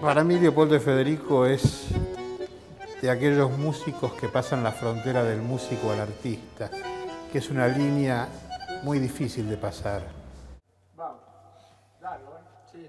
Para mí Leopoldo de Federico es de aquellos músicos que pasan la frontera del músico al artista, que es una línea muy difícil de pasar. Vamos, largo, ¿eh? Sí.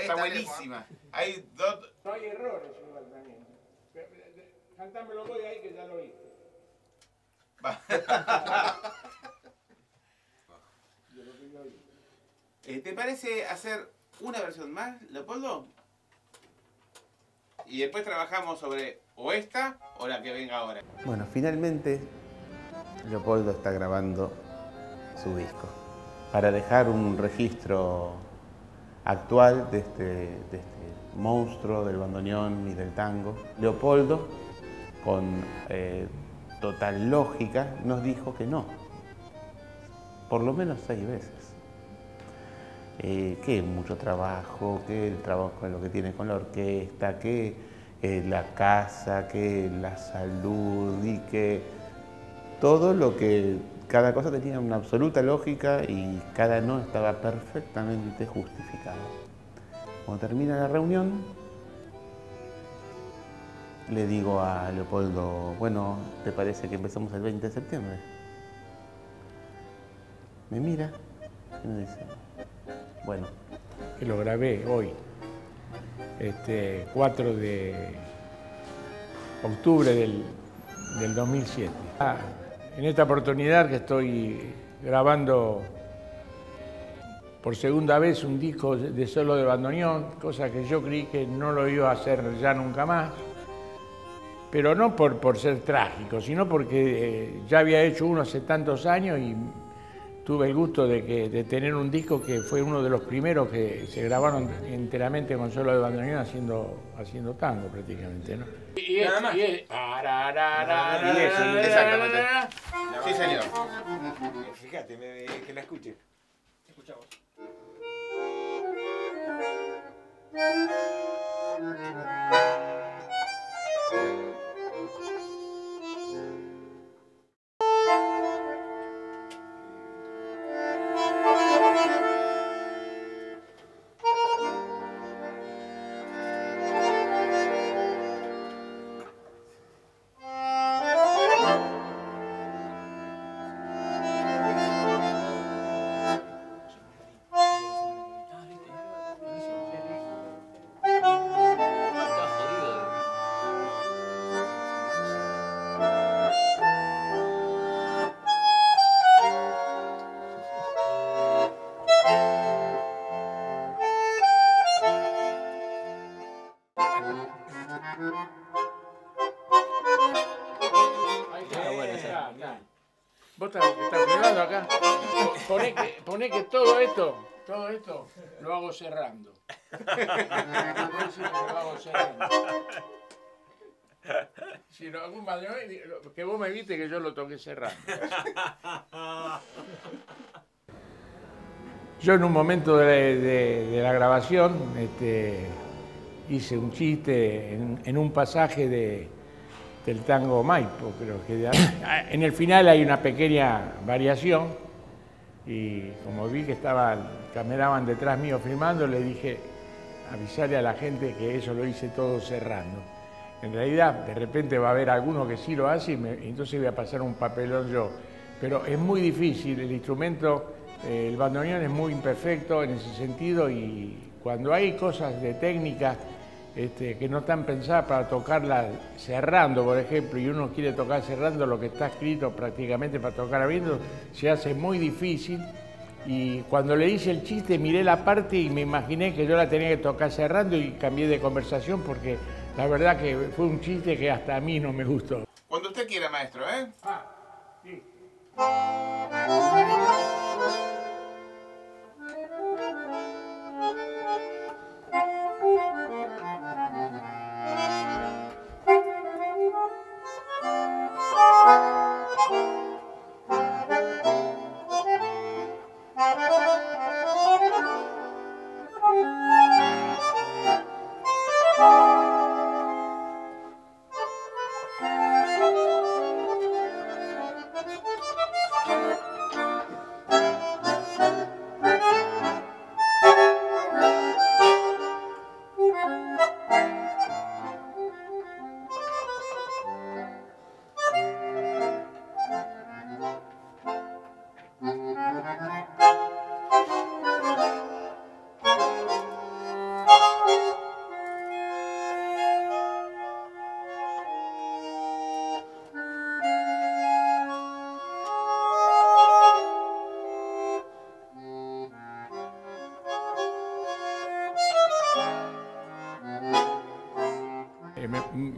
Está buenísima. Hay dos. No hay errores igual también. Cantámelo vos ahí que ya lo oíste. Eh, ¿Te parece hacer una versión más, Leopoldo? Y después trabajamos sobre o esta o la que venga ahora. Bueno, finalmente Leopoldo está grabando su disco para dejar un registro actual de este, de este monstruo del bandoneón y del tango. Leopoldo, con eh, total lógica, nos dijo que no, por lo menos seis veces. Eh, que mucho trabajo, que el trabajo lo que tiene con la orquesta, que eh, la casa, que la salud y que todo lo que cada cosa tenía una absoluta lógica y cada no estaba perfectamente justificado. Cuando termina la reunión, le digo a Leopoldo, bueno, ¿te parece que empezamos el 20 de septiembre? Me mira y me dice, bueno, que lo grabé hoy, este 4 de octubre del, del 2007. Ah, en esta oportunidad que estoy grabando por segunda vez un disco de solo de bandoneón, cosa que yo creí que no lo iba a hacer ya nunca más, pero no por, por ser trágico, sino porque eh, ya había hecho uno hace tantos años y tuve el gusto de, que, de tener un disco que fue uno de los primeros que se grabaron enteramente con solo de bandoneón haciendo, haciendo tango prácticamente, ¿no? Y es, y es- Exactamente. Sí, señor. Fíjate, me- que la escuche. Escuchamos. Cerrando. Si lo algún bandoneón, que vos me viste que yo lo toqué cerrando. Yo en un momento de, de- de la grabación este, hice un chiste en, en un pasaje de, del tango Maipo, creo que de- en el final hay una pequeña variación y como vi que estaban, cameraban detrás mío filmando, le dije avisarle a la gente que eso lo hice todo cerrando. En realidad, de repente va a haber alguno que sí lo hace y, entonces voy a pasar un papelón yo. Pero es muy difícil, el instrumento, eh, el bandoneón es muy imperfecto en ese sentido y cuando hay cosas de técnica este, que no están pensadas para tocarla cerrando, por ejemplo, y uno quiere tocar cerrando lo que está escrito prácticamente para tocar abriendo, se hace muy difícil. Y cuando le hice el chiste, miré la parte y me imaginé que yo la tenía que tocar cerrando y cambié de conversación porque la verdad que fue un chiste que hasta a mí no me gustó. Cuando usted quiera, maestro, ¿eh? Eh,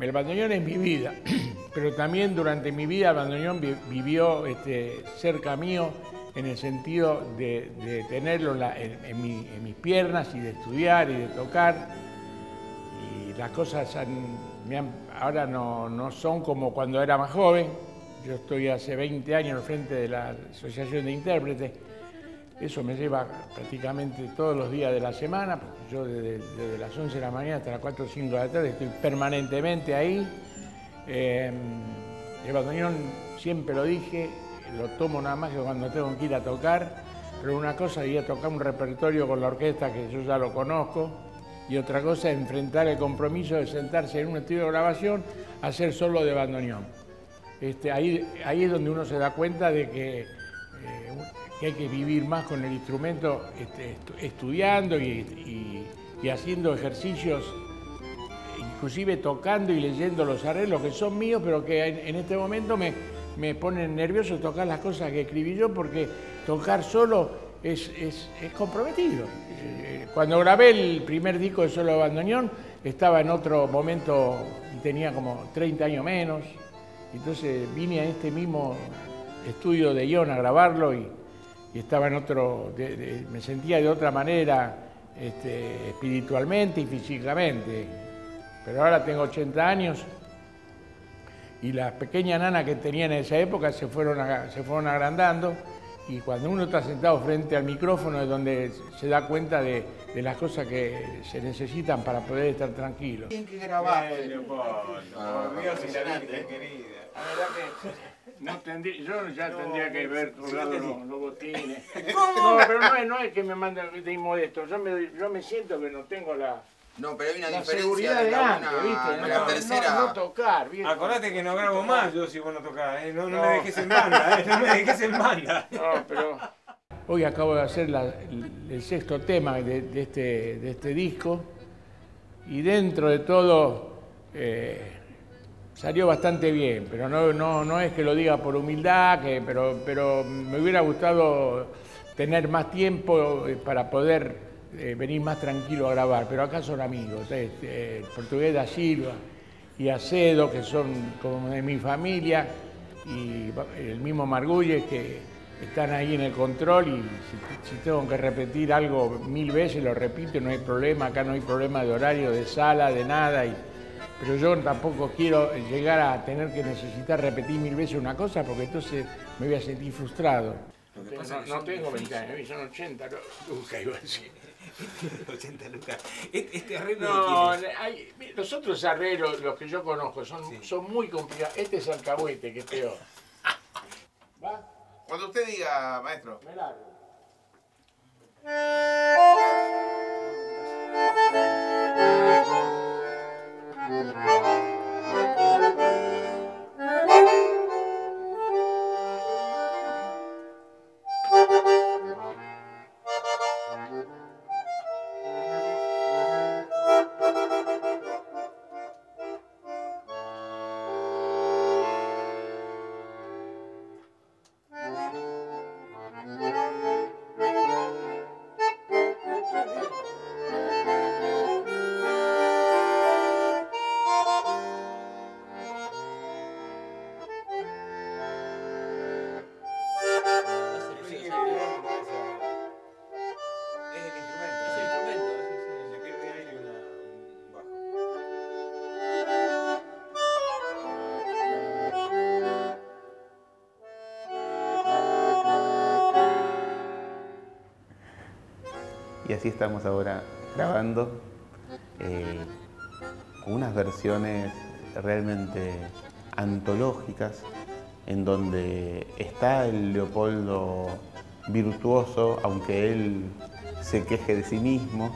el bandoneón es mi vida, pero también durante mi vida el bandoneón vi- vivió este, cerca mío en el sentido de, tenerlo en, la- en- en mi- en mis piernas y de estudiar y de tocar. Y las cosas ahora no, no son como cuando era más joven. Yo estoy hace 20 años al frente de la Asociación de Intérpretes. Eso me lleva prácticamente todos los días de la semana, porque yo desde, las 11 de la mañana hasta las 4 o 5 de la tarde estoy permanentemente ahí. Eh, el bandoneón, siempre lo dije, lo tomo nada más que cuando tengo que ir a tocar, pero una cosa es ir a tocar un repertorio con la orquesta que yo ya lo conozco, y otra cosa es enfrentar el compromiso de sentarse en un estudio de grabación a hacer solo de bandoneón. Este, ahí, ahí es donde uno se da cuenta de que, eh, que hay que vivir más con el instrumento, este, estu- estudiando y, haciendo ejercicios, inclusive tocando y leyendo los arreglos que son míos, pero que en, en este momento me, me ponen nervioso tocar las cosas que escribí yo, porque tocar solo es, es- comprometido. Eh, Cuando grabé el primer disco de Solo de Bandoneón, estaba en otro momento y tenía como 30 años menos. Entonces vine a este mismo estudio de Ion a grabarlo y, y estaba en otro, de- de- me sentía de otra manera este, espiritualmente y físicamente. Pero ahora tengo 80 años y las pequeñas nanas que tenía en esa época se fueron, se fueron agrandando y cuando uno está sentado frente al micrófono es donde se da cuenta de, de las cosas que se necesitan para poder estar tranquilo. Tienen que grabar. Bien, Leopoldo. Por Dios y la Virgen querida. No tendría, yo ya tendría que ver colgado los, los botines. ¿Cómo? No, pero no es, no es que me manden de inmodesto, yo me, yo me siento que no tengo la, No, pero hay una la diferencia seguridad de la antes, una ¿viste? No, la no- tercera. no tocar, ¿viste? Acordate que no grabo más yo si vos no tocás, ¿eh? no, no, No. me dejes en banda, ¿eh? no me dejes en banda. No, pero hoy acabo de hacer la- el, el sexto tema de, de este, de este disco y dentro de todo eh, salió bastante bien, pero no, no, no es que lo diga por humildad, que, pero, pero me hubiera gustado tener más tiempo eh, para poder eh, venir más tranquilo a grabar, pero acá son amigos, eh, el portugués da Silva y Acedo, que son como de mi familia, y el mismo Margulles, que, están ahí en el control y si, si tengo que repetir algo mil veces lo repito, no hay problema, acá no hay problema de horario, de sala, de nada. y- pero yo tampoco quiero llegar a tener que necesitar repetir mil veces una cosa porque entonces me voy a sentir frustrado. Lo que No, es que no tengo 20 difíciles. años, son 80, no, nunca iba a decir. 80 lucas. Este, arreglo No, hay- los otros arreglos, los que yo conozco, son, Sí. son muy complicados. Este es alcahuete, que es peor. ¿Va? Cuando usted diga, maestro. Me largo. Y así estamos ahora grabando eh, unas versiones realmente antológicas en donde está el Leopoldo virtuoso, aunque él se queje de sí mismo,